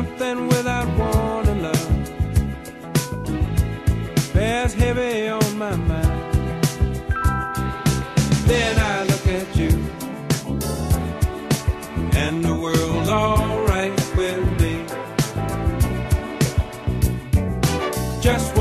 something without warning, love, bears heavy on my mind. Then I look at you, and the world's alright with me. Just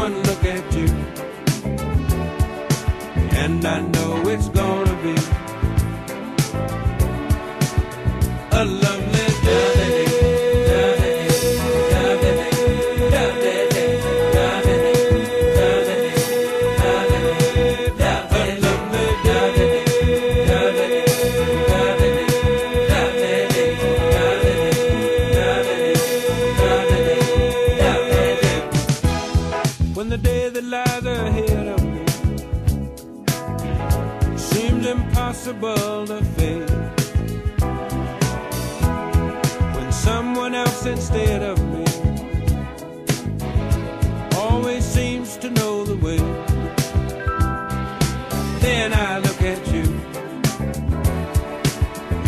and the day that lies ahead of me seems impossible to face. When someone else instead of me always seems to know the way, then I look at you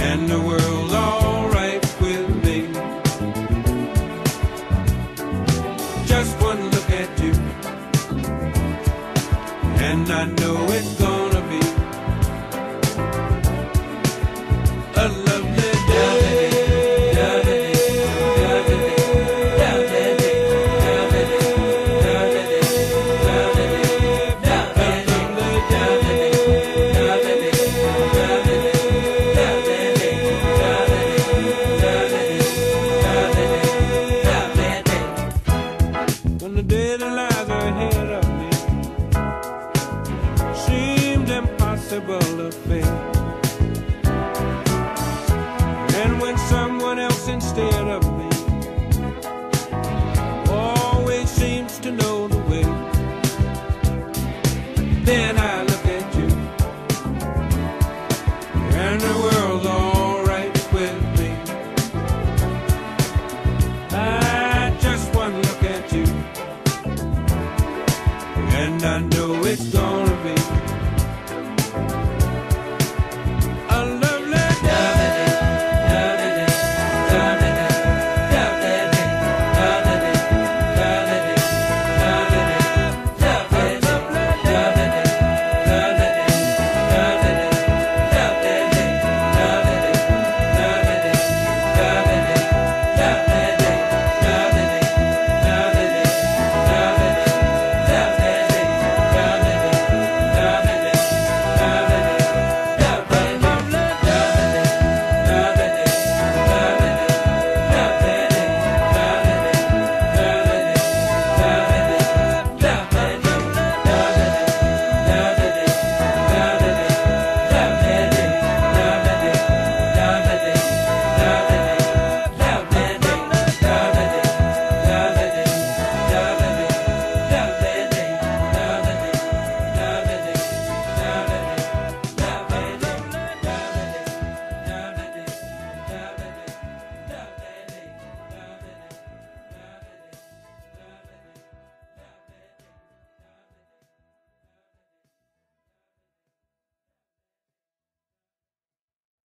and the world all. and I know it goes. irresistible affair. And when someone else instead of me always seems to know the way, then I look at you, and the world's alright with me. I just one look at you, and I know it's gone.